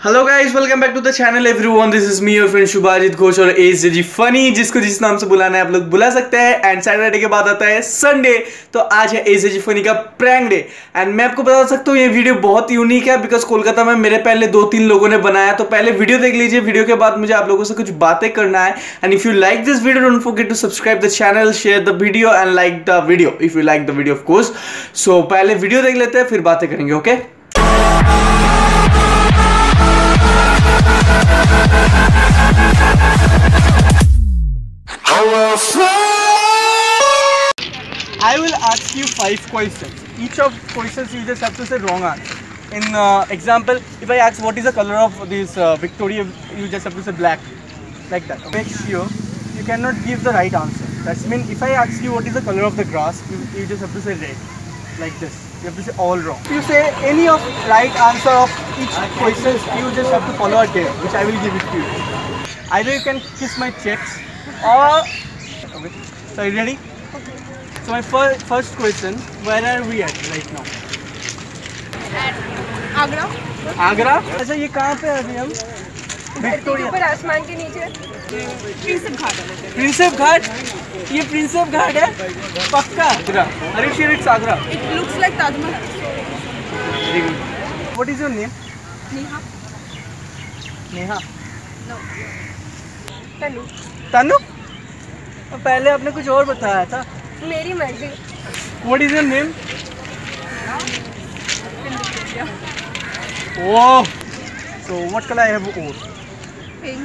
Hello guys welcome back to the channel everyone this is me your friend Shubhajit Ghosh और H G funny जिसको जिस नाम से बुलाना है, आप लोग बुला सकते हैं। एंड सैटरडे के बाद आता है संडे तो आज है एज जी फनी का प्रैंक डे एंड मैं आपको बता सकता हूँ, ये वीडियो बहुत यूनिक है बिकॉज़ कोलकाता में मेरे पहले दो तीन लोगों ने बनाया। तो पहले वीडियो देख लीजिए। वीडियो के बाद मुझे आप लोगों से कुछ बातें करना है। And if you like this video don't forget to subscribe the channel share the video and like the video if you like the video of course so पहले वीडियो देख लेते हैं, फिर बातें करेंगे okay okay? I will ask you five questions. Each of questions you just have to say wrong answer. In uh, example, if I ask what is the color of this uh, Victoria, you just have to say black, like that. Make sure you cannot give the right answer. That's mean if I ask you what is the color of the grass, you, you just have to say red, like this. You have to say all wrong. If you say any of right answer of each question, you just have to follow a dare, which I will give it to you. Either you can kiss my checks or. Okay. So are you ready? So my first first question, where are we at right now? Agra Agra अच्छा ये कहाँ पे है अभी हम धरती के Victoria ऊपर आसमान के नीचे। प्रिंसेप घाट प्रिंसेप घाट? ये प्रिंसेप घाट है? पक्का? अरे sure it's Agra. It looks like Taj Mahal very good what is your name Neha Neha no Tanu? Tanu पहले आपने कुछ और बताया था। मेरी मर्ज़ी। What is your name oh so what colour I have or pink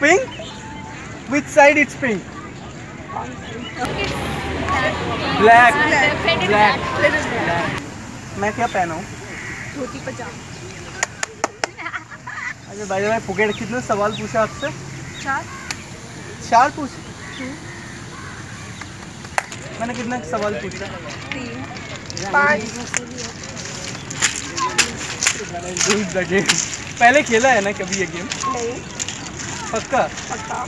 pink which side it's pink? Black. Black. मैं क्या पहना? हूँ धोती पजामा. अच्छा भाई भाई फुकेट कितने सवाल पूछा आपसे? चार. चार पूछे? मैंने कितना सवाल पूछा? तीन. पाँच. पहले खेला है ना कभी ये गेम नहीं. पक्का? पक्का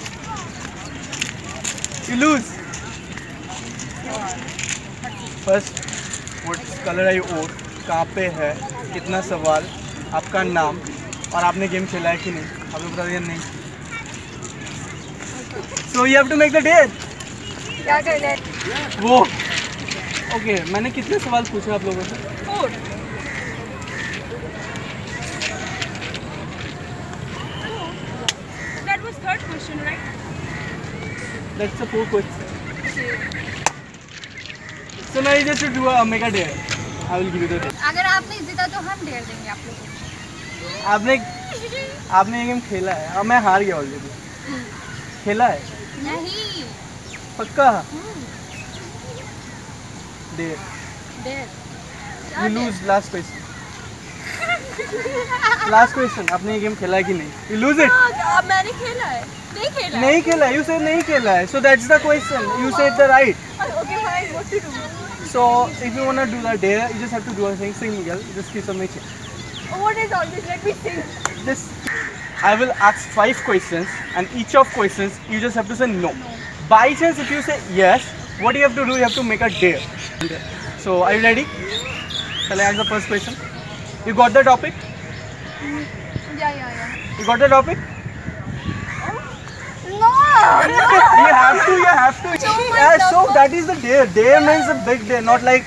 you lose first what colour है ओर कहाँ पे है? कितना सवाल? आपका नाम? और आपने गेम खेला है कि नहीं? आपने बता दिया नहीं। So you have to make the date क्या करना है? वो। ओके okay, मैंने कितने सवाल पूछे आप लोगों से? Four question, right? That's the four question so now you just do a mega dare. I will give you the dare. अगर आपने जीता तो हम ढेर देंगे आप लोगों आपने आपने ये गेम खेला है। अब मैं हार गया ऑलरेडी खेला है? नहीं। पक्का? Dare dare you lose last question last question आपने ये गेम खेला है कि नहीं यू लूज इट हाँ, मैंने खेला है नहीं खेला नहीं खेला यू से नहीं खेला है so that's the question you said the right Okay, fine. What to do? so if you want to do the dare you just have to do a thing sing Miguel just kiss on my chin What is all this? Let me think. this I will ask five questions and each of questions you just have to say no. By chance if you say yes, what you have to do, you have to make a dare. So are you ready? Shall I ask the first question? You got the topic? Yeah, yeah, yeah. You got the topic? No! you have to, you have to. My Yeah, so that is the dare. Dare means a big dare, not like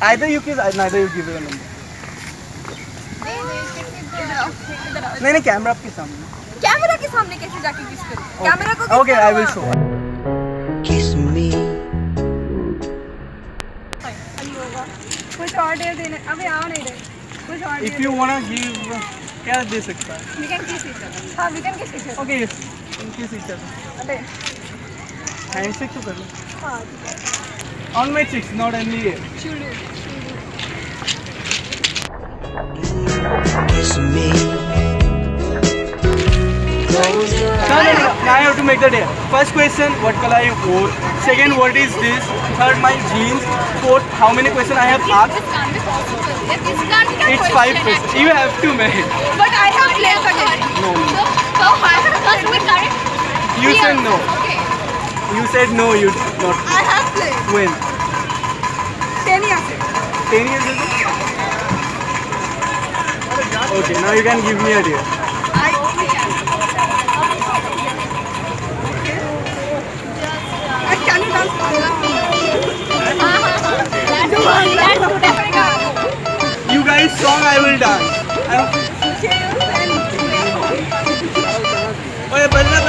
either you kiss, neither you give a number. नहीं नहीं camera आपके सामने camera के सामने कैसे जाके किस करूँ कैमरा को Okay, I will show. Kiss me. अभी होगा कुछ और दे देने अभी आ नहीं रहे If you wanna give, क्या दे सकता है? We can kiss each other हाँ we can kiss each other Okay, yes. Kiss each other. अबे हैंडशेक तो कर लो हाँ ठीक है on my cheeks not any here शुरू Kiss me. Now I have to make the day first question what color you wore second what is this third my jeans fourth how many question I have asked This can't be possible. This this can't be a it's five questions you have to make But I have played again. no no. So, so I have first we correct. you said no Okay. you said no you did not I have played. when Ten years ago. ten years ago Okay, now you can give me a dare. Dance. I'm- ओए बल्ले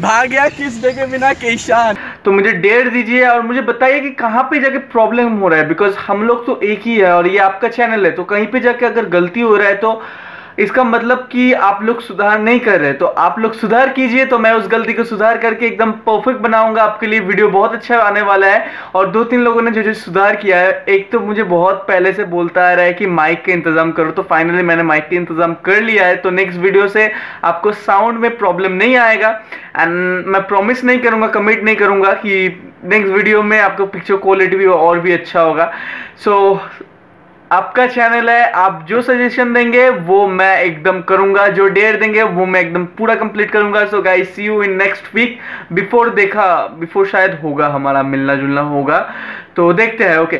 भाग गया किस day के बिना केशान। तो मुझे date दीजिए और मुझे बताइए कि कहाँ पे जाके प्रॉब्लम हो रहा है बिकॉज़ हम लोग तो एक ही है और ये आपका चैनल है तो कहीं पे जाके अगर गलती हो रहा है तो इसका मतलब कि आप लोग सुधार नहीं कर रहे तो आप लोग सुधार कीजिए तो मैं उस गलती को सुधार करके एकदम परफेक्ट बनाऊँगा। आपके लिए वीडियो बहुत अच्छा आने वाला है, और दो तीन लोगों ने जो जो सुधार किया है, एक तो मुझे बहुत पहले से बोलता आ रहा है कि माइक का इंतज़ाम करो तो फाइनली मैंने माइक का इंतज़ाम कर लिया है तो नेक्स्ट वीडियो से आपको साउंड में प्रॉब्लम नहीं आएगा। एंड मैं प्रॉमिस नहीं करूँगा कमिट नहीं करूँगा कि नेक्स्ट वीडियो में आपको पिक्चर क्वालिटी भी और भी अच्छा होगा। सो आपका चैनल है, आप जो सजेशन देंगे, वो मैं एकदम करूँगा, जो डेयर देंगे, वो मैं एकदम पूरा कंप्लीट करूँगा। So guys see you in next week before देखा बिफोर शायद होगा हमारा मिलना जुलना होगा। तो देखते हैं ओके